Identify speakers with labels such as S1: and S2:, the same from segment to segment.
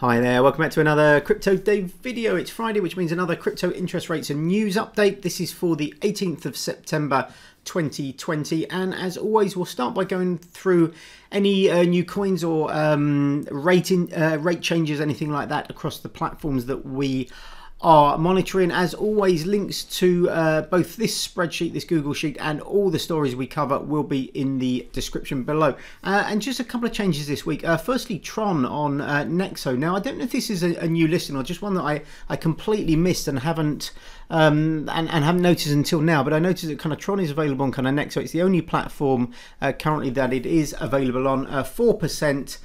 S1: Hi there, welcome back to another CryptoDave video. It's Friday, which means another crypto interest rates and news update. This is for the 18th of September 2020. And as always, we'll start by going through any uh, new coins or um, rating, uh, rate changes, anything like that across the platforms that we are monitoring. As always, links to uh, both this spreadsheet, this Google Sheet, and all the stories we cover will be in the description below. Uh, and just a couple of changes this week. Uh, firstly, Tron on uh, Nexo. Now, I don't know if this is a, a, new listing or just one that I, I completely missed and haven't um, and, and haven't noticed until now, but I noticed that kind of Tron is available on kind of Nexo. It's the only platform uh, currently that it is available on. 4%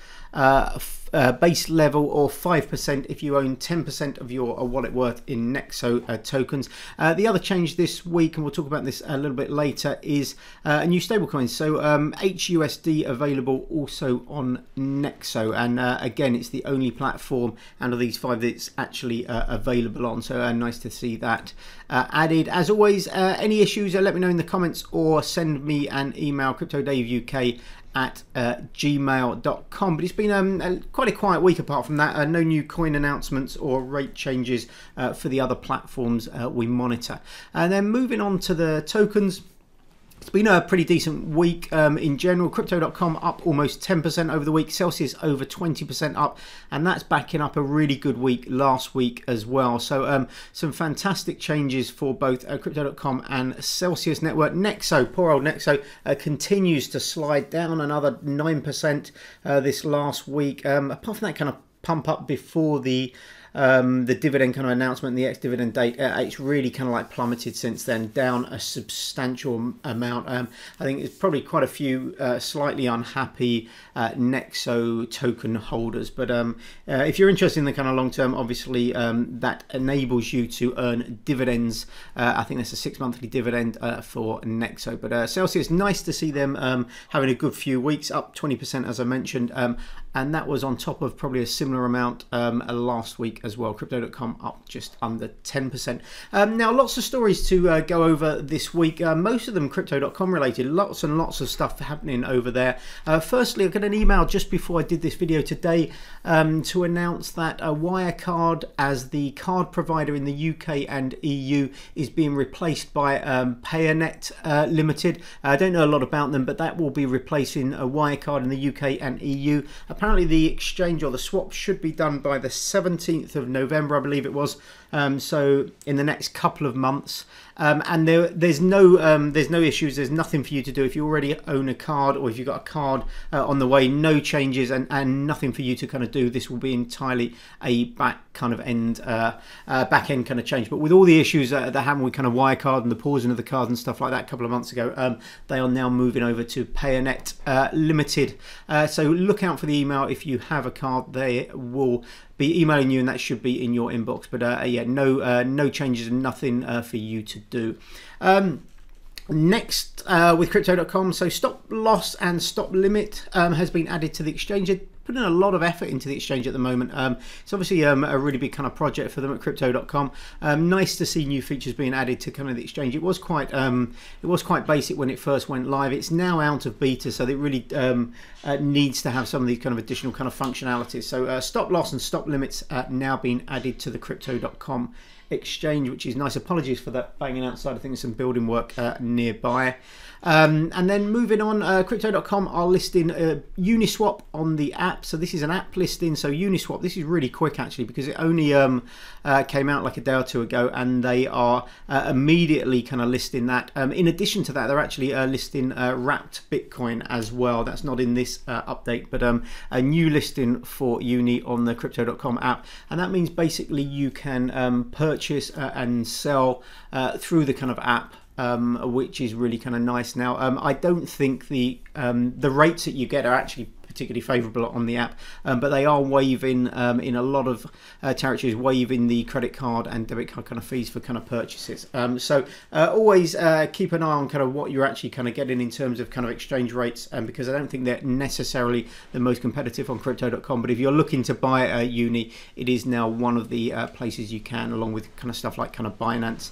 S1: uh, base level or 5% if you own 10% of your uh, wallet worth in Nexo uh, tokens. Uh, the other change this week, and we'll talk about this a little bit later, is uh, a new stablecoin. So um, HUSD available also on Nexo. And uh, again, it's the only platform out of these five that's actually available on. So nice to see that added. As always, any issues, let me know in the comments or send me an email, CryptoDaveUK at gmail.com. But it's been um, a, quite a quiet week apart from that. Uh, no new coin announcements or rate changes uh, for the other platforms uh, we monitor. And then moving on to the tokens. It's been a pretty decent week um, in general. Crypto.com up almost 10% over the week. Celsius over 20% up. And that's backing up a really good week last week as well. So um, some fantastic changes for both uh, Crypto.com and Celsius Network. Nexo, poor old Nexo, uh, continues to slide down another 9% uh, this last week. Um, apart from that kind of pump up before the um, the dividend kind of announcement, the ex-dividend date, uh, it's really kind of like plummeted since then, down a substantial amount. Um, I think it's probably quite a few uh, slightly unhappy uh, Nexo token holders. But um, uh, if you're interested in the kind of long term, obviously um, that enables you to earn dividends. Uh, I think that's a six monthly dividend for Nexo. But Celsius, nice to see them um, having a good few weeks, up 20% as I mentioned. And that was on top of probably a similar amount um, last week as well. Crypto.com up just under 10%. Um, now, lots of stories to uh, go over this week. Uh, most of them Crypto.com related. Lots and lots of stuff happening over there. Uh, firstly, I got an email just before I did this video today um, to announce that Wirecard, as the card provider in the UK and EU, is being replaced by um, Payrnet uh, Limited. I don't know a lot about them, but that will be replacing a Wirecard in the UK and EU apparently the exchange or the swap should be done by the 17th of November, I believe it was. Um, so in the next couple of months, um, and there, there's no um, there's no issues. There's nothing for you to do if you already own a card or if you've got a card uh, on the way. No changes and, and nothing for you to kind of do. This will be entirely a back kind of end uh, uh, back end kind of change. But with all the issues that happened with kind of Wirecard and the pausing of the cards and stuff like that a couple of months ago, um, they are now moving over to Payrnet uh, Limited. Uh, so look out for the email if you have a card. They will be emailing you, and that should be in your inbox. But uh, yeah, no uh, no changes nothing uh, for you to do. Um, next uh, with crypto.com so stop loss and stop limit um, has been added to the exchange putting a lot of effort into the exchange at the moment. Um, it's obviously um, a really big kind of project for them at Crypto.com. Um, nice to see new features being added to kind of the exchange. It was quite um, it was quite basic when it first went live. It's now out of beta, so it really um, uh, needs to have some of these kind of additional kind of functionalities. So uh, stop loss and stop limits are now being added to the Crypto.com exchange, which is nice. Apologies for that banging outside. I think there's some building work uh, nearby. Um, and then moving on, uh, Crypto.com are listing uh, Uniswap on the app. So this is an app listing. So Uniswap, this is really quick actually because it only um, uh, came out like a day or two ago, and they are uh, immediately kind of listing that. Um, in addition to that, they're actually uh, listing uh, wrapped Bitcoin as well. That's not in this update, but um, a new listing for Uni on the Crypto.com app, and that means basically you can um, purchase and sell through the kind of app um, which is really kind of nice. Now, um, I don't think the um, the rates that you get are actually particularly favourable on the app, um, but they are waiving um, in a lot of uh, territories, waiving the credit card and debit card kind of fees for kind of purchases. Um, so uh, always uh, keep an eye on kind of what you're actually kind of getting in terms of kind of exchange rates, um, because I don't think they're necessarily the most competitive on Crypto.com. But if you're looking to buy a uni, it is now one of the uh, places you can, along with kind of stuff like kind of Binance.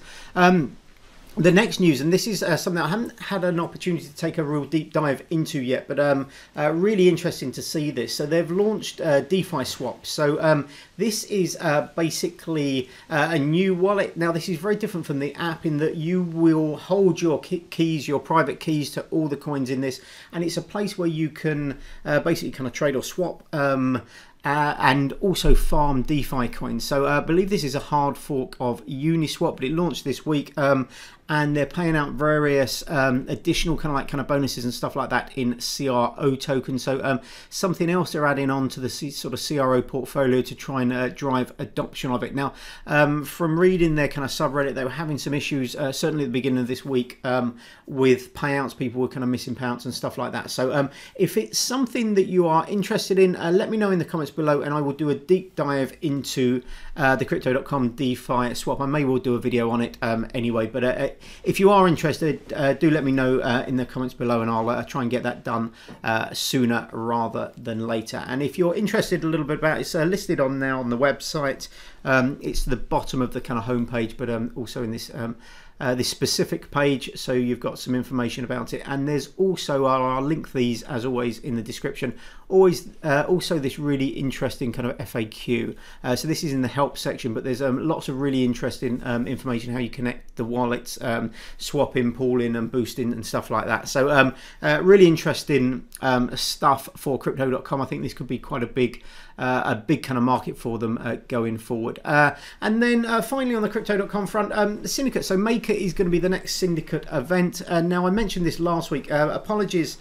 S1: The next news, and this is uh, something I haven't had an opportunity to take a real deep dive into yet, but um, uh, really interesting to see this. So they've launched uh, DeFi Swap. So um, this is uh, basically uh, a new wallet. Now this is very different from the app in that you will hold your keys, your private keys to all the coins in this, and it's a place where you can uh, basically kind of trade or swap um, uh, and also farm DeFi coins. So uh, I believe this is a hard fork of Uniswap, but it launched this week. Um, and they're paying out various um, additional kind of like kind of bonuses and stuff like that in CRO tokens. So um, something else they're adding on to the C sort of CRO portfolio to try and uh, drive adoption of it. Now, um, from reading their kind of subreddit, they were having some issues uh, certainly at the beginning of this week um, with payouts. People were kind of missing payouts and stuff like that. So um, if it's something that you are interested in, uh, let me know in the comments below, and I will do a deep dive into uh, the Crypto.com DeFi swap. I may well do a video on it um, anyway, but uh, if you are interested, uh, do let me know uh, in the comments below and I'll uh, try and get that done uh, sooner rather than later. And if you're interested a little bit about it, it's listed on now on the website. Um, it's the bottom of the kind of homepage, but um, also in this um, uh, this specific page so you've got some information about it. And there's also I'll link these as always in the description. Always uh, also this really interesting kind of FAQ uh, so this is in the help section but there's um, lots of really interesting um, information how you connect the wallets um, swapping pooling and boosting and stuff like that. So um, uh, really interesting um, stuff for crypto.com I think this could be quite a big a big kind of market for them uh, going forward. Uh, and then uh, finally on the crypto.com front, um, the syndicate. So Maker is going to be the next syndicate event. And now I mentioned this last week. Uh, apologies.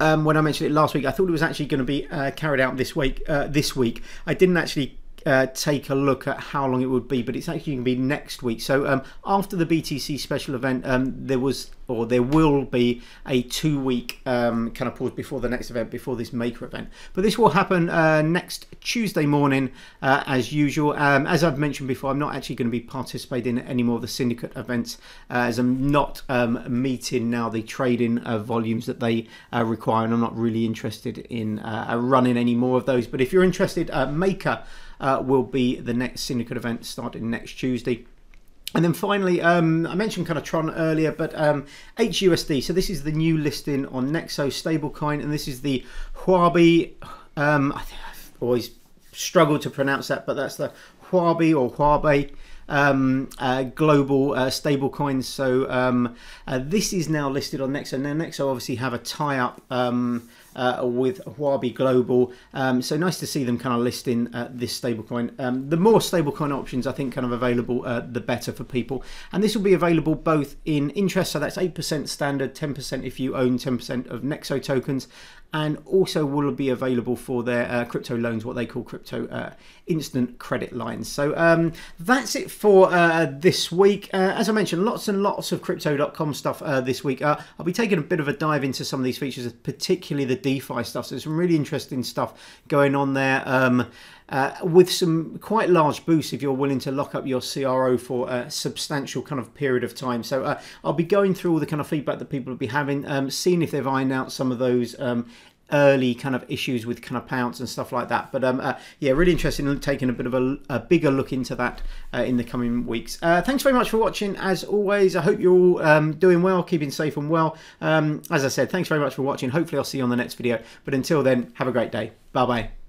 S1: Um, when I mentioned it last week, I thought it was actually going to be uh, carried out this week. this week, I didn't actually uh, take a look at how long it would be, but it's actually going to be next week. So um, after the BTC special event, um, there was or there will be a two-week um, kind of pause before the next event, before this Maker event. But this will happen uh, next Tuesday morning, uh, as usual. Um, as I've mentioned before, I'm not actually going to be participating in any more of the syndicate events, uh, as I'm not um, meeting now the trading uh, volumes that they uh, require, and I'm not really interested in running any more of those. But if you're interested, Maker uh, will be the next syndicate event starting next Tuesday. And then finally, um, I mentioned kind of Tron earlier, but um, HUSD. So this is the new listing on Nexo stablecoin, and this is the Huobi. Um, I I've always struggled to pronounce that, but that's the Huobi or Huobi um, uh, global uh, stablecoins. So um, uh, this is now listed on Nexo. Now Nexo obviously have a tie-up um, uh, with Huobi Global. Um, so nice to see them kind of listing uh, this stablecoin. Um, the more stablecoin options I think kind of available, uh, the better for people. And this will be available both in interest, so that's 8% standard, 10% if you own 10% of Nexo tokens, and also will be available for their uh, crypto loans, what they call crypto uh, instant credit lines. So um, that's it for uh, this week. Uh, as I mentioned, lots and lots of crypto.com stuff uh, this week. Uh, I'll be taking a bit of a dive into some of these features, particularly the DeFi stuff. So some really interesting stuff going on there. Um, uh, with some quite large boosts if you're willing to lock up your CRO for a substantial kind of period of time. So uh, I'll be going through all the kind of feedback that people will be having, um, seeing if they've ironed out some of those um, early kind of issues with kind of pounds and stuff like that. But um, uh, yeah, really interesting in taking a bit of a, a bigger look into that uh, in the coming weeks. Uh, thanks very much for watching. As always, I hope you're all um, doing well, keeping safe and well. Um, as I said, thanks very much for watching. Hopefully I'll see you on the next video. But until then, have a great day. Bye-bye.